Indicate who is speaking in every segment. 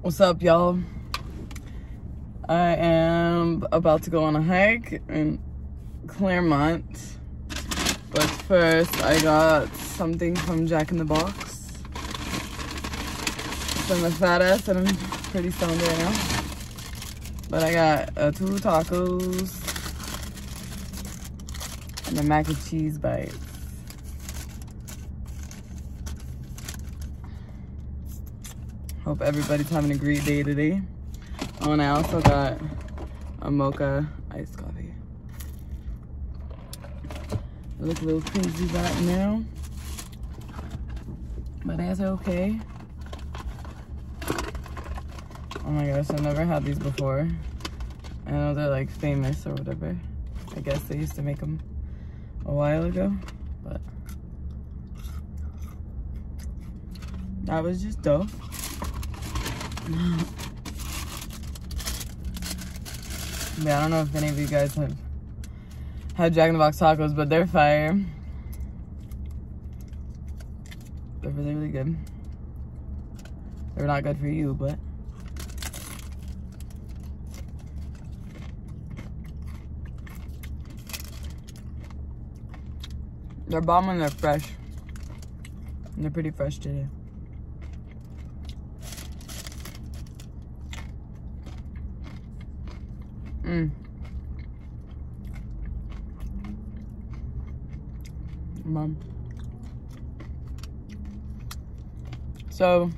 Speaker 1: What's up, y'all? I am about to go on a hike in Claremont. But first, I got something from Jack in the Box. I'm a fat ass and I'm pretty stoned right now. But I got uh, two tacos and a mac and cheese bite. Hope everybody's having a great day today. Oh, and I also got a mocha iced coffee. I look a little crazy right now, but that's okay. Oh my gosh, I've never had these before. I know they're like famous or whatever. I guess they used to make them a while ago, but that was just dope. Yeah, I don't know if any of you guys have had Jack in the Box tacos, but they're fire. They're really, really good. They're not good for you, but. They're bomb when they're fresh. And they're pretty fresh today. Mm. Mom. So,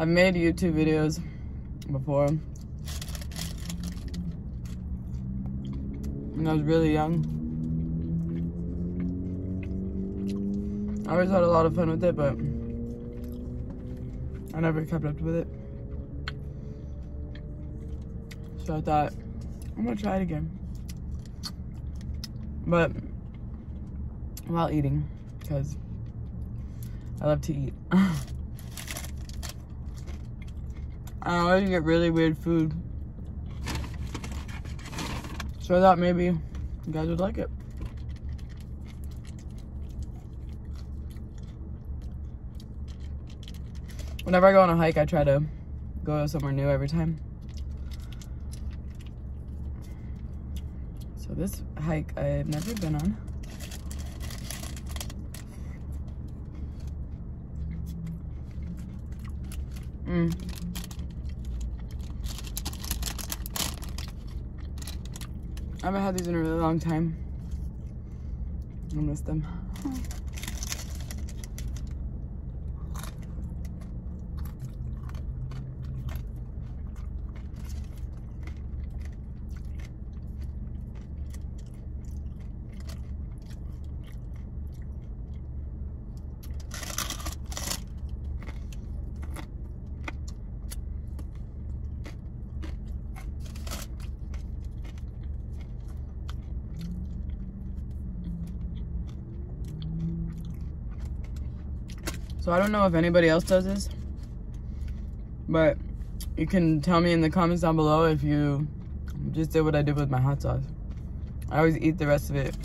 Speaker 1: I've made YouTube videos before. When I was really young. I always had a lot of fun with it, but I never kept up with it. So I thought, I'm gonna try it again. But while eating, because I love to eat. I always get really weird food. So I thought maybe you guys would like it. Whenever I go on a hike, I try to go somewhere new every time. So this hike I have never been on. Mm. I haven't had these in a really long time. I miss them. So I don't know if anybody else does this, but you can tell me in the comments down below if you just did what I did with my hot sauce. I always eat the rest of it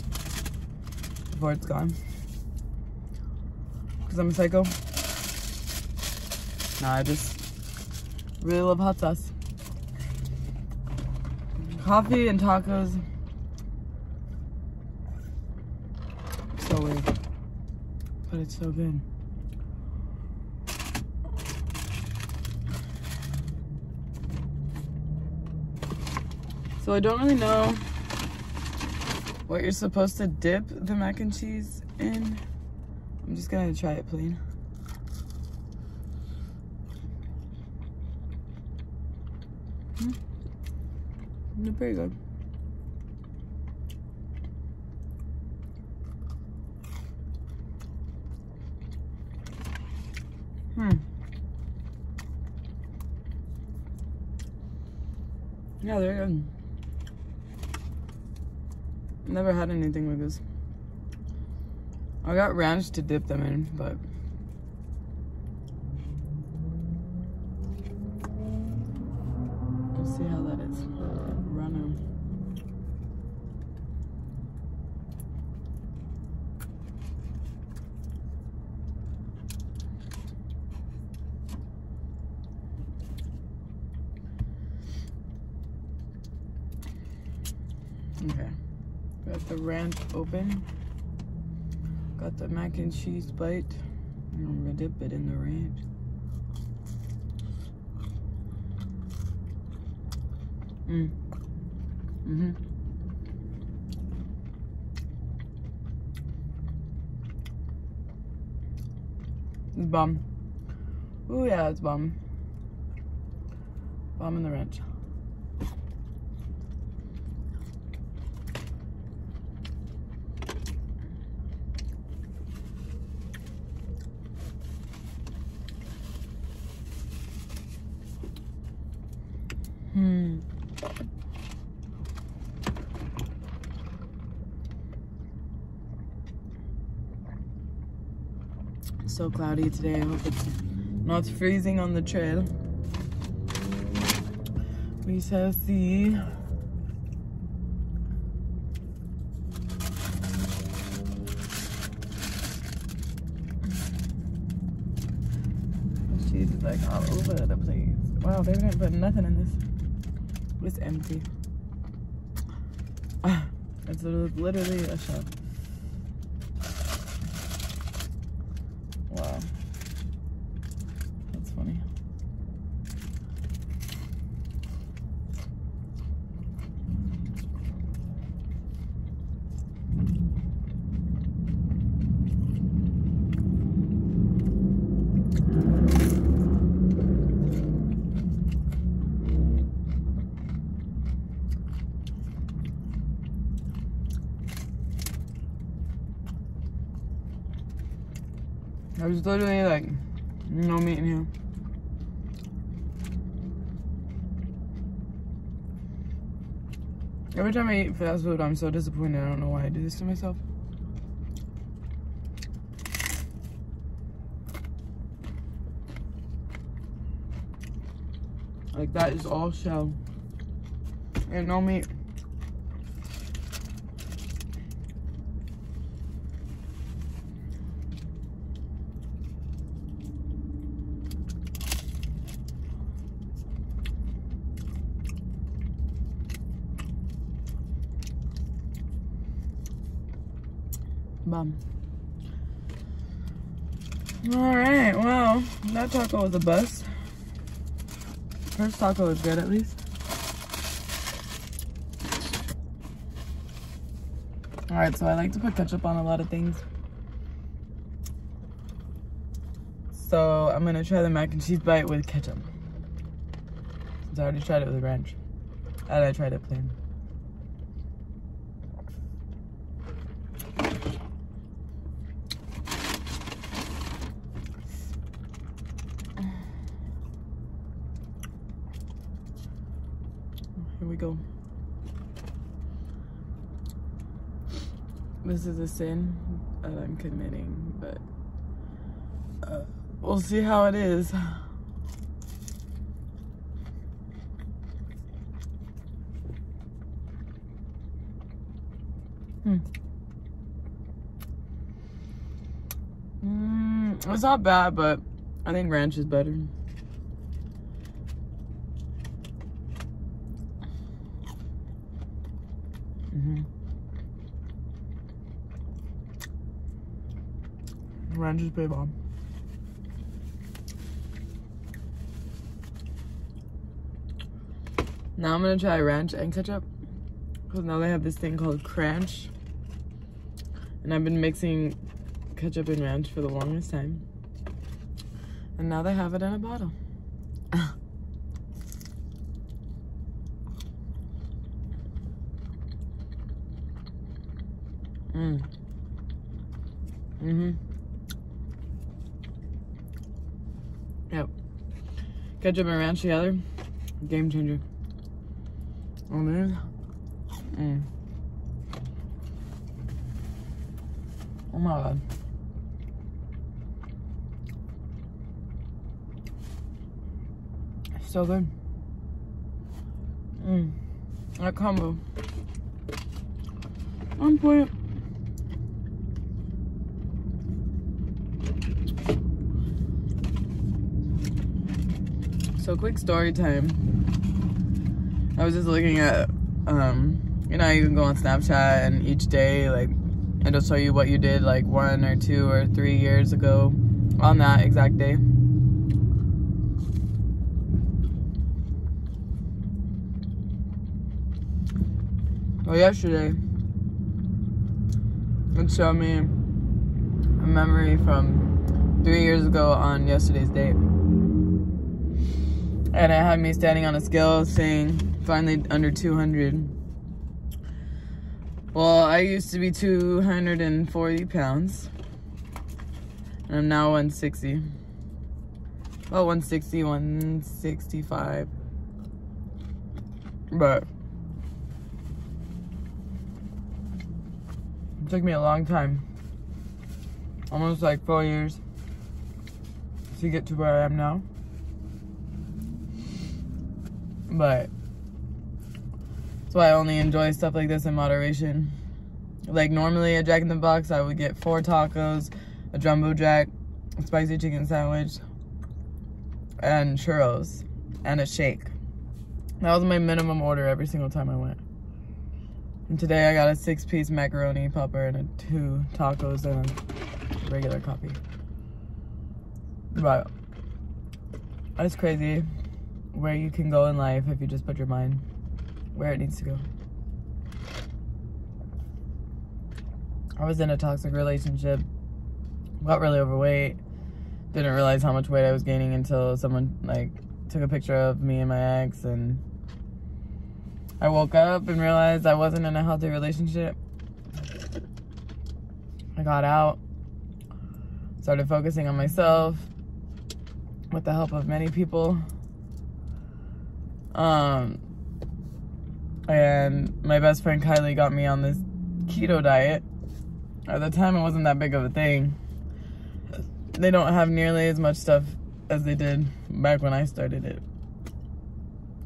Speaker 1: before it's gone. Because I'm a psycho. Nah, I just really love hot sauce. Coffee and tacos. So weird. But it's so good. So I don't really know what you're supposed to dip the mac and cheese in. I'm just gonna try it plain. Hmm. They're pretty good. Hmm. Yeah, they're good. Never had anything like this. I got ranch to dip them in, but let's see how that is. Run 'em. Okay. Got the ranch open. Got the mac and cheese bite. And I'm gonna dip it in the ranch. Mm. Mm-hmm. It's bomb. Oh yeah, it's bomb. Bomb in the ranch. Hmm. So cloudy today. I hope it's not freezing on the trail. We shall see. She's like all over the place. Wow, they didn't put nothing in this. It's empty. Ah, it's literally a shop. Wow. That's funny. There's literally like no meat in here. Every time I eat fast food, I'm so disappointed. I don't know why I do this to myself. Like that is all shell. And no meat. Bum. All right, well, that taco was a bust. First taco was good at least. All right, so I like to put ketchup on a lot of things. So I'm gonna try the mac and cheese bite with ketchup. Since I already tried it with ranch. And I tried it plain. Here we go. This is a sin that I'm committing, but uh, we'll see how it is. Hmm. Mm, it's not bad, but I think ranch is better. Mm-hmm. Ranch is pretty bomb. Now I'm gonna try ranch and ketchup. Because now they have this thing called Cranch. And I've been mixing ketchup and ranch for the longest time. And now they have it in a bottle. Mm. Mm-hmm. Yep. Ketchup and ranch together. Game changer. Oh man. Mm. Oh my god. So good. Mmm. That combo. Point. So quick story time. I was just looking at um, you know, you can go on Snapchat and each day, like, it'll show you what you did like one or two or three years ago on that exact day. Well, yesterday, it showed me a memory from three years ago on yesterday's date. And it had me standing on a scale saying finally under 200. Well, I used to be 240 pounds. And I'm now 160. Well, 160, 165. But it took me a long time. Almost like four years to get to where I am now. But that's why I only enjoy stuff like this in moderation. Like normally at Jack in the Box, I would get four tacos, a jumbo jack, a spicy chicken sandwich, and churros, and a shake. That was my minimum order every single time I went. And today I got a six piece macaroni popper and a two tacos and a regular coffee. But that's crazy where you can go in life if you just put your mind where it needs to go. I was in a toxic relationship, got really overweight, didn't realize how much weight I was gaining until someone like took a picture of me and my ex and I woke up and realized I wasn't in a healthy relationship. I got out, started focusing on myself with the help of many people. Um, and my best friend Kylie got me on this keto diet. At the time, it wasn't that big of a thing. They don't have nearly as much stuff as they did back when I started it.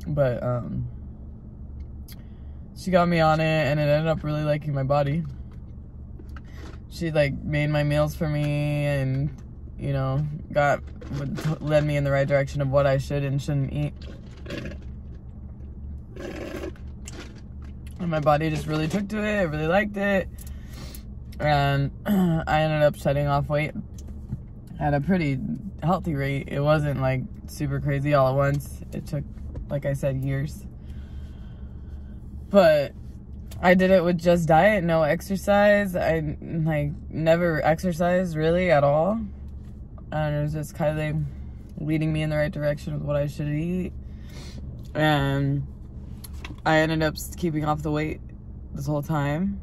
Speaker 1: But um, she got me on it, and it ended up really liking my body. She like made my meals for me, and you know, got led me in the right direction of what I should and shouldn't eat. And my body just really took to it. I really liked it. And I ended up shedding off weight at a pretty healthy rate. It wasn't like super crazy all at once. It took, like I said, years. But I did it with just diet, no exercise. I like never exercised really at all. And it was just kind of leading me in the right direction with what I should eat. And I ended up keeping off the weight this whole time.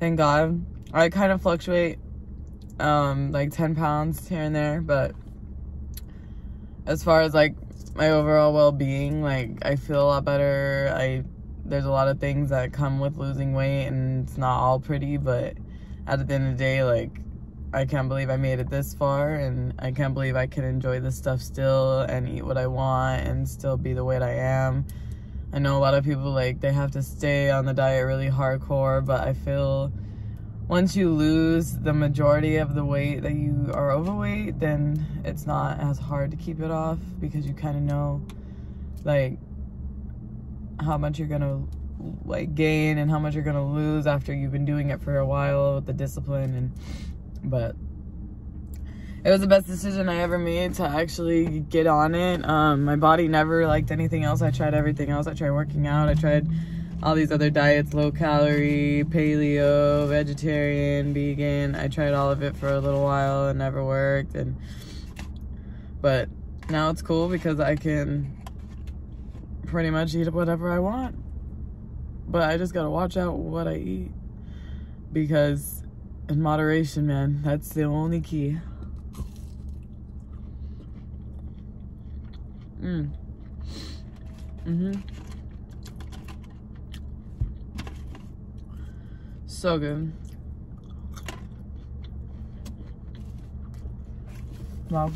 Speaker 1: Thank God. I kind of fluctuate um, like 10 pounds here and there, but as far as like my overall well-being, like I feel a lot better. I there's a lot of things that come with losing weight and it's not all pretty, but at the end of the day, like I can't believe I made it this far and I can't believe I can enjoy this stuff still and eat what I want and still be the way that I am I know a lot of people like they have to stay on the diet really hardcore, but I feel once you lose the majority of the weight that you are overweight, then it's not as hard to keep it off because you kind of know like how much you're gonna like gain and how much you're gonna lose after you've been doing it for a while with the discipline and but it was the best decision I ever made to actually get on it. Um, my body never liked anything else. I tried everything else. I tried working out. I tried all these other diets, low calorie, paleo, vegetarian, vegan. I tried all of it for a little while and never worked. And but now it's cool because I can pretty much eat whatever I want. But I just gotta watch out what I eat because in moderation, man, that's the only key. Mm. Mm-hmm. So good. Wow.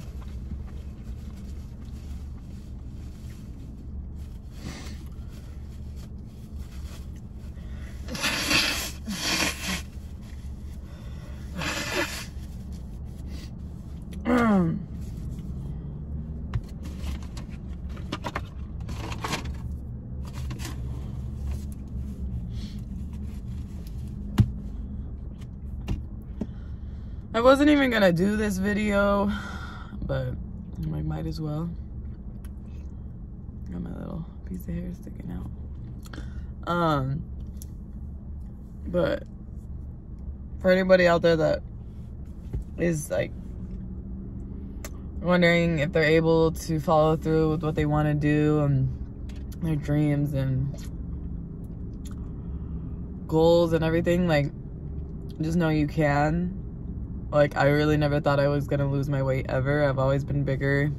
Speaker 1: I wasn't even gonna do this video, but I might as well. Got my little piece of hair sticking out. Um, but for anybody out there that is like wondering if they're able to follow through with what they want to do and their dreams and goals and everything, like just know you can. Like I really never thought I was gonna lose my weight ever. I've always been bigger.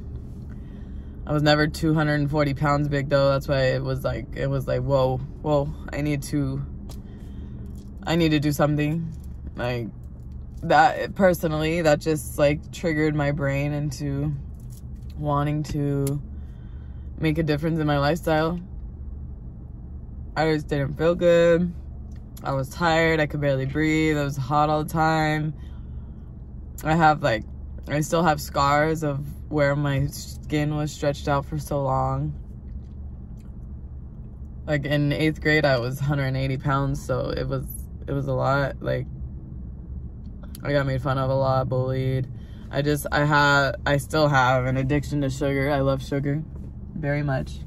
Speaker 1: I was never 240 pounds big though. That's why it was like it was like whoa, whoa. I need to. I need to do something. Like that personally, that just like triggered my brain into wanting to make a difference in my lifestyle. I just didn't feel good. I was tired. I could barely breathe. It was hot all the time. I have like, I still have scars of where my skin was stretched out for so long. Like in eighth grade, I was 180 pounds, so it was it was a lot. Like I got made fun of a lot, bullied. I just I had I still have an addiction to sugar. I love sugar very much.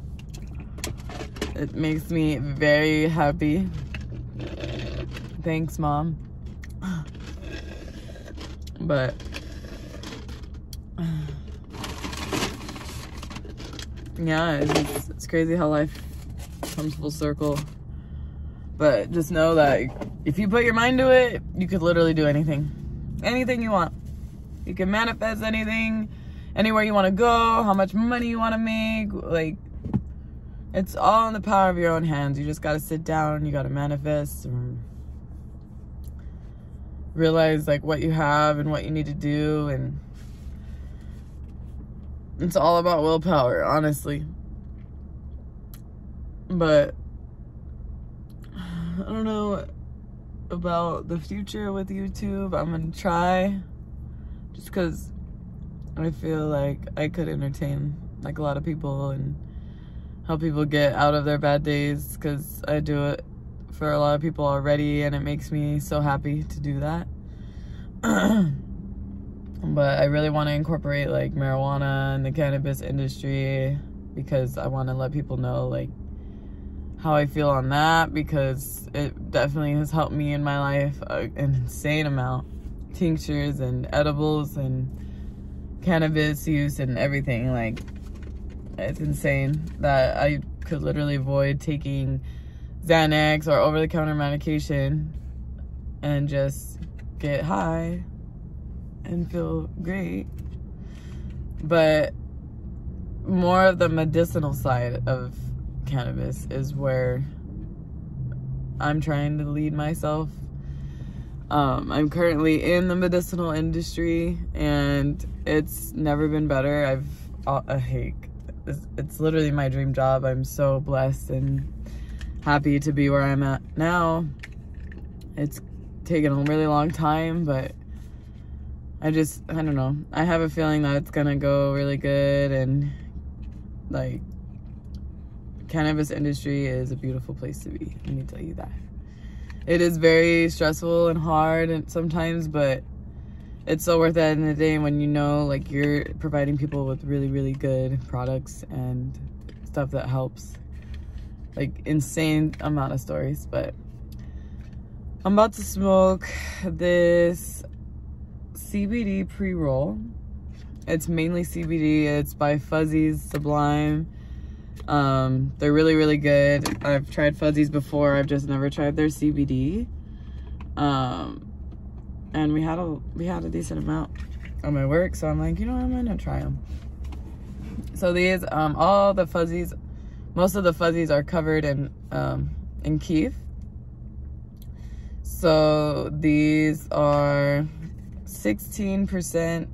Speaker 1: It makes me very happy. Thanks, mom. But yeah, it's, it's crazy how life comes full circle. But just know that if you put your mind to it, you could literally do anything. Anything you want. You can manifest anything, anywhere you want to go, how much money you want to make. Like, it's all in the power of your own hands. You just got to sit down, you got to manifest, and realize like what you have and what you need to do. And it's all about willpower, honestly. But I don't know about the future with YouTube. I'm gonna try just because I feel like I could entertain like a lot of people and help people get out of their bad days because I do it for a lot of people already and it makes me so happy to do that. but I really want to incorporate like marijuana and the cannabis industry because I want to let people know like how I feel on that because it definitely has helped me in my life uh, an insane amount. Tinctures and edibles and cannabis use and everything. Like, it's insane that I could literally avoid taking Xanax or over the counter medication and just get high and feel great. But more of the medicinal side of cannabis is where I'm trying to lead myself. Um, I'm currently in the medicinal industry and it's never been better. I've, uh, I hate, it's, it's literally my dream job. I'm so blessed and happy to be where I'm at now. It's taken a really long time, but I just, I don't know. I have a feeling that it's gonna go really good and like cannabis industry is a beautiful place to be. Let me tell you that. It is very stressful and hard and sometimes, but it's so worth it of the day when you know like you're providing people with really, really good products and stuff that helps. Like insane amount of stories, but I'm about to smoke this CBD pre-roll. It's mainly CBD. It's by Fuzzies Sublime. Um, they're really, really good. I've tried fuzzies before. I've just never tried their CBD. Um, and we had a we had a decent amount on my work, so I'm like, you know, what, I'm gonna try them. So these, um, all the fuzzies, most of the fuzzies are covered in um, in kief. So these are 16%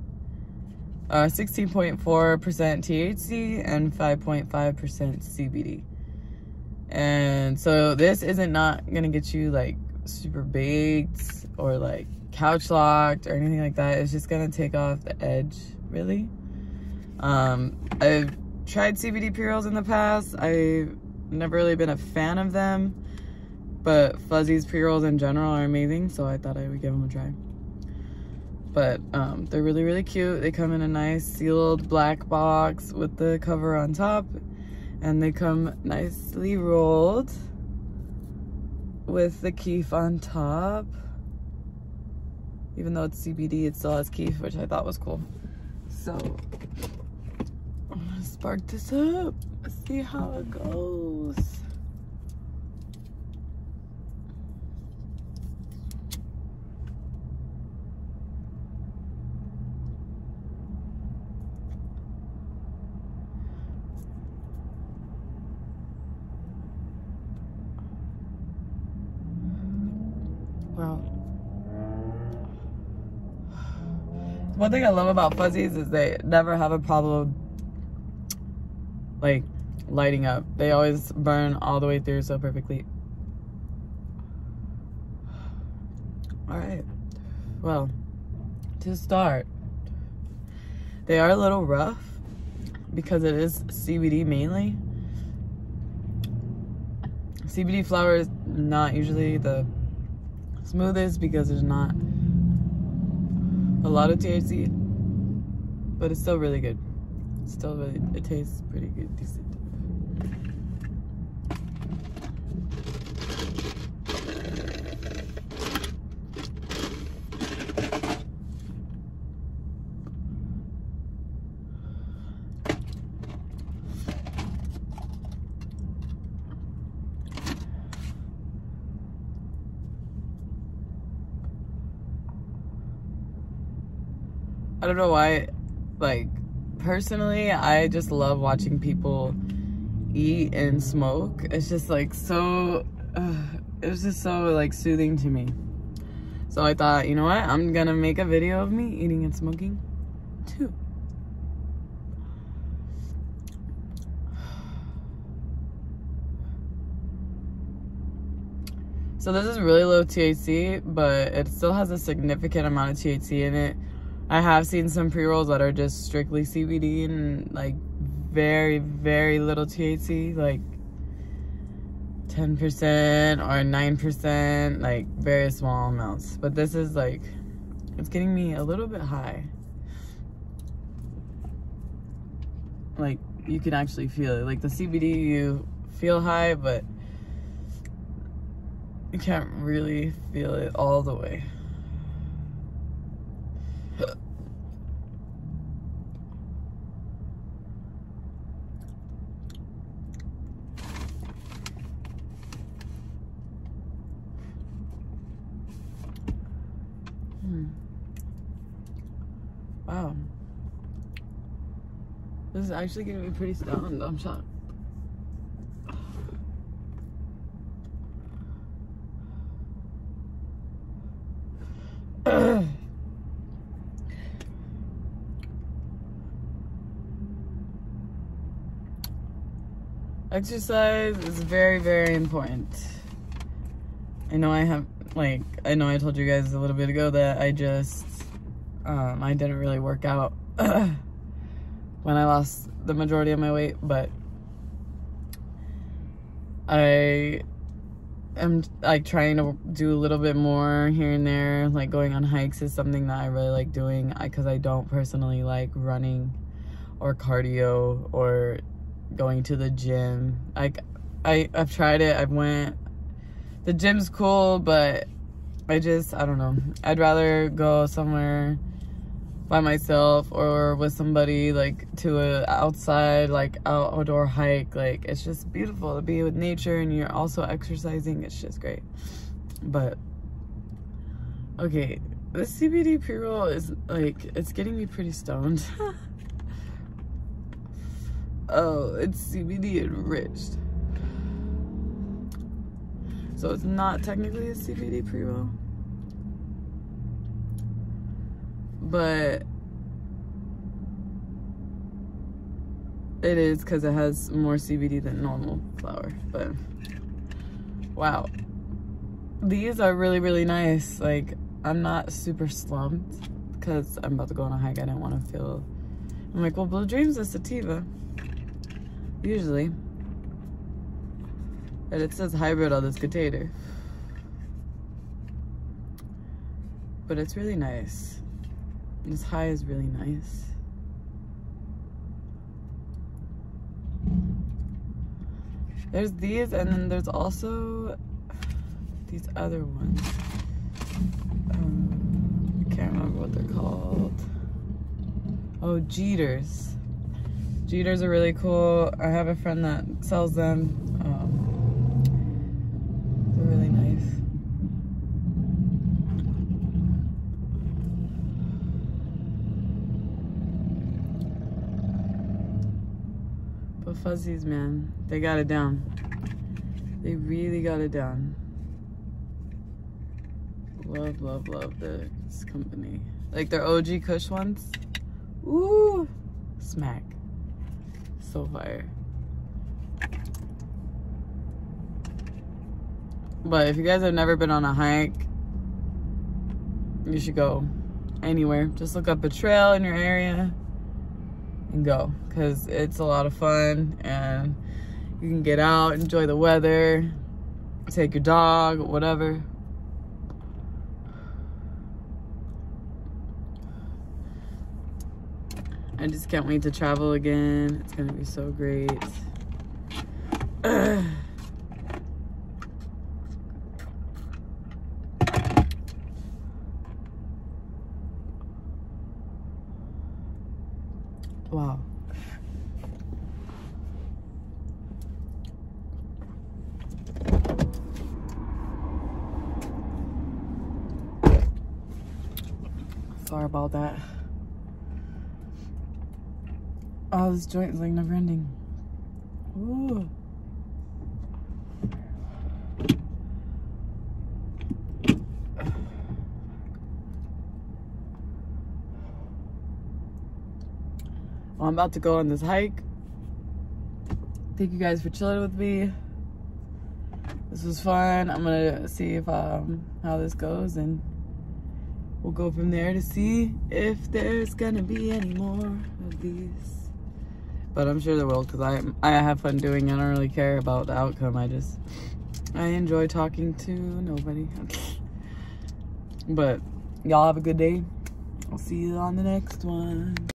Speaker 1: uh, 16.4% THC and 5.5% CBD. And so this isn't not gonna get you like super baked or like couch locked or anything like that. It's just gonna take off the edge, really. Um, I've tried CBD pre-rolls in the past. I've never really been a fan of them, but Fuzzy's pre-rolls in general are amazing, so I thought I would give them a try. but um, they're really, really cute. They come in a nice sealed black box with the cover on top and they come nicely rolled with the kief on top. Even though it's CBD, it still has kief, which I thought was cool. So, I'm gonna spark this up, see how it goes. Wow. One thing I love about fuzzies is they never have a problem like lighting up. They always burn all the way through so perfectly. All right. Well, to start, they are a little rough because it is CBD mainly. CBD flower is not usually the smoothest because there's not a lot of THC, but it's still really good. Still really, it tastes pretty good, decent. I don't know why, like, personally, I just love watching people eat and smoke. It's just like so, uh, it was just so like soothing to me. So I thought, you know what? I'm gonna make a video of me eating and smoking too. So this is really low THC, but it still has a significant amount of THC in it. I have seen some pre-rolls that are just strictly CBD and like very, very little THC, like 10% or 9%, like very small amounts. But this is like, it's getting me a little bit high. Like you can actually feel it. Like the CBD, you feel high, but you can't really feel it all the way. Hmm. Wow. This is actually gonna be pretty stoned. I'm shocked. Exercise is very, very important. I know I have, like, I know I told you guys a little bit ago that I just, um, I didn't really work out when I lost the majority of my weight, but I am like trying to do a little bit more here and there. Like going on hikes is something that I really like doing because I, I don't personally like running or cardio or going to the gym. Like I I've tried it. I've went the gym's cool, but I just I don't know. I'd rather go somewhere by myself or with somebody like to a outside like outdoor hike like it's just beautiful to be with nature and you're also exercising it's just great. But okay this CBD pre-roll is like it's getting me pretty stoned. Oh it's CBD enriched. So it's not technically a CBD pre-roll but it is because it has more CBD than normal flower. But wow, these are really really nice. Like I'm not super slumped because I'm about to go on a hike. I didn't want to feel. I'm like, well, Blue Dreams is sativa usually, and it says hybrid on this container, but it's really nice. This high is really nice. There's these, and then there's also these other ones. Um, I can't remember what they're called. Oh, Jeeters. Jeeters are really cool. I have a friend that sells them. Um, they're really nice. But Fuzzies, man, they got it down. They really got it down. Love, love, love this company. Like their OG Kush ones. Ooh, smack. So fire. But if you guys have never been on a hike, you should go anywhere. Just look up a trail in your area and go because it's a lot of fun and you can get out, enjoy the weather, take your dog, whatever. I just can't wait to travel again. It's gonna be so great. wow. Sorry about that. Oh, this joint is like never ending. Ooh. Well, I'm about to go on this hike. Thank you guys for chilling with me. This was fun. I'm gonna see if um how this goes and we'll go from there to see if there's gonna be any more of these. But I'm sure there will because I I have fun doing it. I don't really care about the outcome. I just I enjoy talking to nobody. but y'all have a good day. I'll see you on the next one.